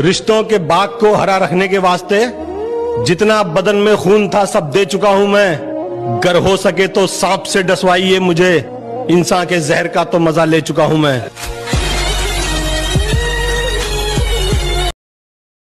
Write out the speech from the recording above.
रिश्तों के बाग को हरा रखने के वास्ते जितना बदन में खून था सब दे चुका हूँ मैं। गर हो सके तो सांप से डसवाइए मुझे। इंसान के जहर का तो मज़ा ले चुका हूँ मैं।